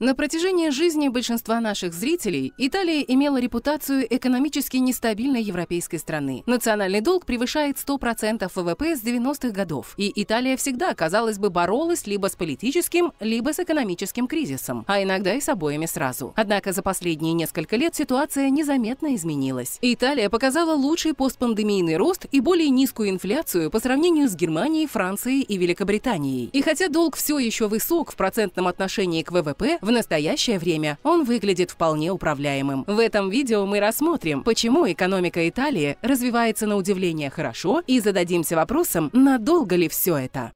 На протяжении жизни большинства наших зрителей Италия имела репутацию экономически нестабильной европейской страны. Национальный долг превышает 100% ВВП с 90-х годов, и Италия всегда, казалось бы, боролась либо с политическим, либо с экономическим кризисом, а иногда и с обоими сразу. Однако за последние несколько лет ситуация незаметно изменилась. Италия показала лучший постпандемийный рост и более низкую инфляцию по сравнению с Германией, Францией и Великобританией. И хотя долг все еще высок в процентном отношении к ВВП, в настоящее время он выглядит вполне управляемым. В этом видео мы рассмотрим, почему экономика Италии развивается на удивление хорошо и зададимся вопросом, надолго ли все это.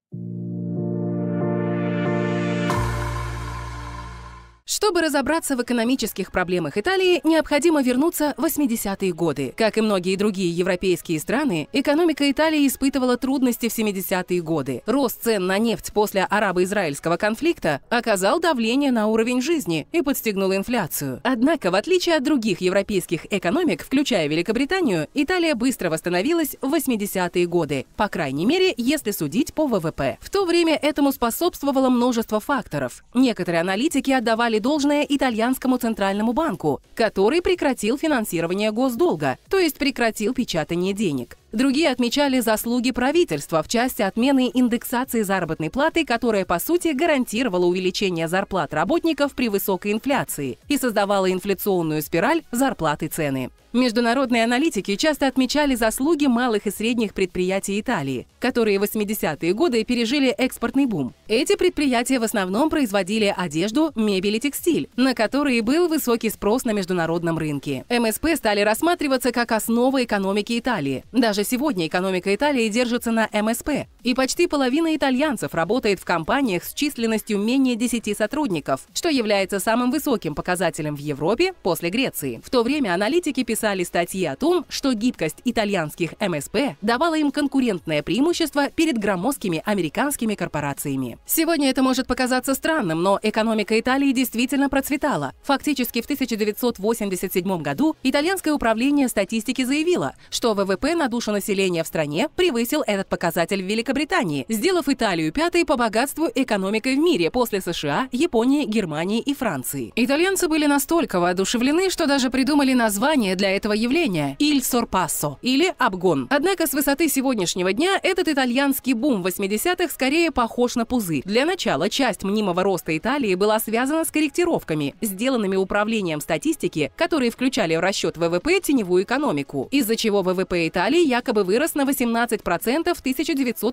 Чтобы разобраться в экономических проблемах Италии, необходимо вернуться в 80-е годы. Как и многие другие европейские страны, экономика Италии испытывала трудности в 70-е годы. Рост цен на нефть после арабо-израильского конфликта оказал давление на уровень жизни и подстегнул инфляцию. Однако, в отличие от других европейских экономик, включая Великобританию, Италия быстро восстановилась в 80-е годы, по крайней мере, если судить по ВВП. В то время этому способствовало множество факторов. Некоторые аналитики отдавали должное итальянскому центральному банку, который прекратил финансирование госдолга, то есть прекратил печатание денег. Другие отмечали заслуги правительства в части отмены индексации заработной платы, которая, по сути, гарантировала увеличение зарплат работников при высокой инфляции и создавала инфляционную спираль зарплаты цены. Международные аналитики часто отмечали заслуги малых и средних предприятий Италии, которые в 80-е годы пережили экспортный бум. Эти предприятия в основном производили одежду, мебель и текстиль, на которые был высокий спрос на международном рынке. МСП стали рассматриваться как основа экономики Италии. Даже сегодня экономика Италии держится на МСП, и почти половина итальянцев работает в компаниях с численностью менее 10 сотрудников, что является самым высоким показателем в Европе после Греции. В то время аналитики писали статьи о том, что гибкость итальянских МСП давала им конкурентное преимущество перед громоздкими американскими корпорациями. Сегодня это может показаться странным, но экономика Италии действительно процветала. Фактически в 1987 году итальянское управление статистики заявило, что ВВП на душу населения в стране превысил этот показатель в Великобритании, сделав Италию пятой по богатству экономикой в мире после США, Японии, Германии и Франции. Итальянцы были настолько воодушевлены, что даже придумали название для этого явления – «Иль Сорпассо» или «Обгон». Однако с высоты сегодняшнего дня этот итальянский бум 80-х скорее похож на пузырь. Для начала часть мнимого роста Италии была связана с корректировками, сделанными управлением статистики, которые включали в расчет ВВП теневую экономику, из-за чего ВВП Италии якобы вырос на 18% в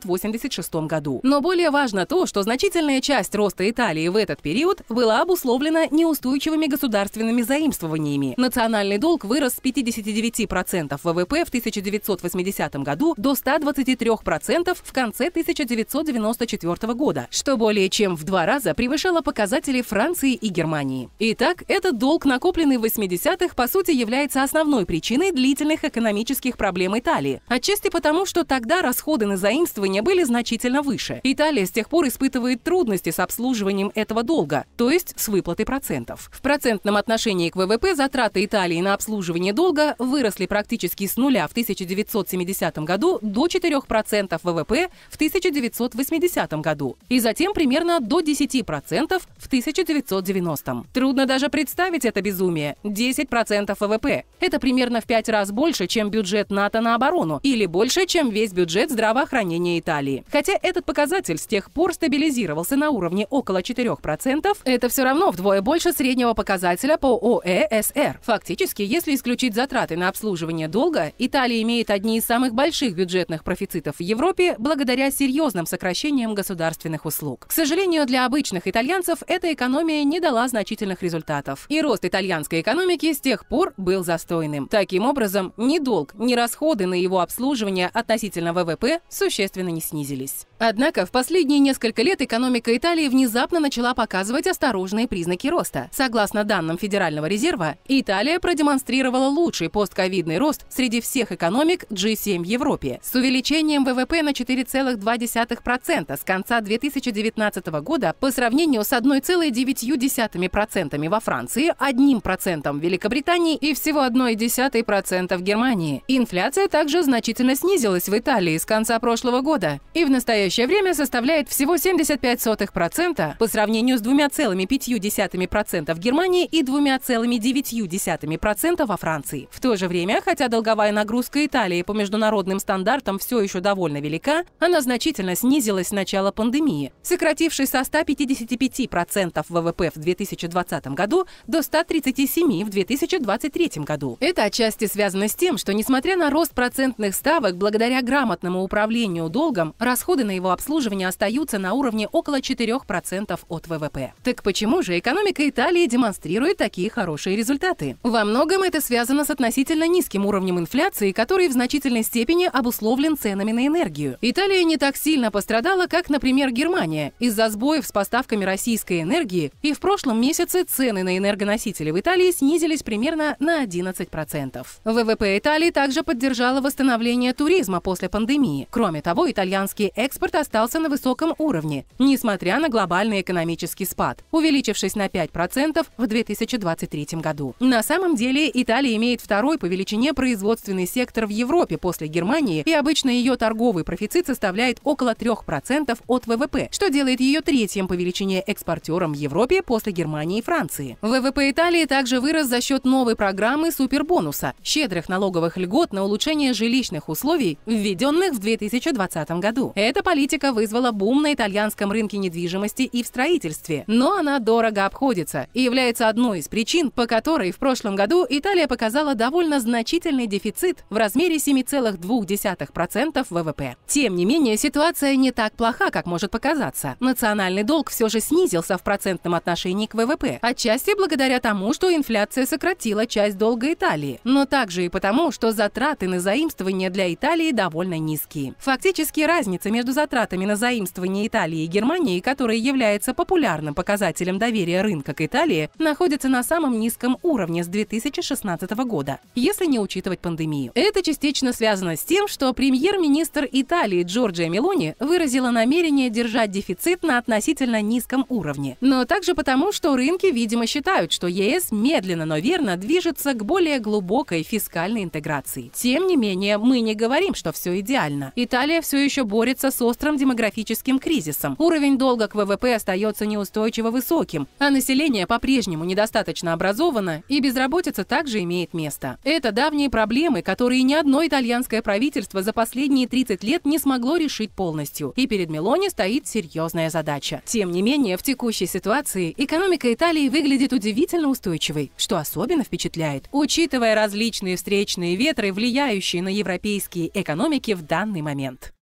1986 году. Но более важно то, что значительная часть роста Италии в этот период была обусловлена неустойчивыми государственными заимствованиями. Национальный долг вырос с 59% ВВП в 1980 году до 123% в конце 1994 года, что более чем в два раза превышало показатели Франции и Германии. Итак, этот долг, накопленный в 80-х, по сути является основной причиной длительных экономических проблем Италии. Отчасти потому, что тогда расходы на заимствование были значительно выше. Италия с тех пор испытывает трудности с обслуживанием этого долга, то есть с выплатой процентов. В процентном отношении к ВВП затраты Италии на обслуживание долга выросли практически с нуля в 1970 году до 4% ВВП в 1980 году и затем примерно до 10% в 1990. Трудно даже представить это безумие. 10% ВВП. Это примерно в 5 раз больше, чем бюджет НАТО на оборону или больше, чем весь бюджет здравоохранения Италии. Хотя этот показатель с тех пор стабилизировался на уровне около 4%, это все равно вдвое больше среднего показателя по ОЭСР. Фактически, если исключить затраты на обслуживание долга, Италия имеет одни из самых больших бюджетных профицитов в Европе благодаря серьезным сокращениям государственных услуг. К сожалению, для обычных итальянцев эта экономия не дала значительных результатов. И рост итальянской экономики с тех пор был застойным. Таким образом, ни долг, ни расходы на его обслуживание относительно ВВП существенно не снизились. Однако в последние несколько лет экономика Италии внезапно начала показывать осторожные признаки роста. Согласно данным Федерального резерва, Италия продемонстрировала лучший постковидный рост среди всех экономик G7 в Европе с увеличением ВВП на 4,2% с конца 2019 года по сравнению с 1,9% во Франции, 1% в Великобритании и всего 0,1% в Германии. Инфляция также значительно снизилась в Италии с конца прошлого года года и в настоящее время составляет всего 75% по сравнению с 2,5% в Германии и 2,9% во Франции. В то же время, хотя долговая нагрузка Италии по международным стандартам все еще довольно велика, она значительно снизилась с начала пандемии, сократившись со 155% ВВП в 2020 году до 137% в 2023 году. Это отчасти связано с тем, что несмотря на рост процентных ставок, благодаря грамотному управлению долгом, расходы на его обслуживание остаются на уровне около 4% от ВВП. Так почему же экономика Италии демонстрирует такие хорошие результаты? Во многом это связано с относительно низким уровнем инфляции, который в значительной степени обусловлен ценами на энергию. Италия не так сильно пострадала, как, например, Германия, из-за сбоев с поставками российской энергии, и в прошлом месяце цены на энергоносители в Италии снизились примерно на 11%. ВВП Италии также поддержало восстановление туризма после пандемии. Кроме того, итальянский экспорт остался на высоком уровне, несмотря на глобальный экономический спад, увеличившись на 5% в 2023 году. На самом деле Италия имеет второй по величине производственный сектор в Европе после Германии, и обычно ее торговый профицит составляет около 3% от ВВП, что делает ее третьим по величине экспортером в Европе после Германии и Франции. ВВП Италии также вырос за счет новой программы супербонуса, щедрых налоговых льгот на улучшение жилищных условий, введенных в 2020 году. Эта политика вызвала бум на итальянском рынке недвижимости и в строительстве, но она дорого обходится и является одной из причин, по которой в прошлом году Италия показала довольно значительный дефицит в размере 7,2% ВВП. Тем не менее, ситуация не так плоха, как может показаться. Национальный долг все же снизился в процентном отношении к ВВП, отчасти благодаря тому, что инфляция сократила часть долга Италии, но также и потому, что затраты на заимствование для Италии довольно низкие. Фактически разница между затратами на заимствование Италии и Германии, которая является популярным показателем доверия рынка к Италии, находится на самом низком уровне с 2016 года, если не учитывать пандемию. Это частично связано с тем, что премьер-министр Италии Джорджия Мелони выразила намерение держать дефицит на относительно низком уровне, но также потому, что рынки, видимо, считают, что ЕС медленно, но верно движется к более глубокой фискальной интеграции. Тем не менее, мы не говорим, что все идеально. Италия все еще борется с острым демографическим кризисом. Уровень долга к ВВП остается неустойчиво высоким, а население по-прежнему недостаточно образовано, и безработица также имеет место. Это давние проблемы, которые ни одно итальянское правительство за последние 30 лет не смогло решить полностью. И перед Мелони стоит серьезная задача. Тем не менее, в текущей ситуации экономика Италии выглядит удивительно устойчивой, что особенно впечатляет, учитывая различные встречные ветры, влияющие на европейские экономики в данный момент.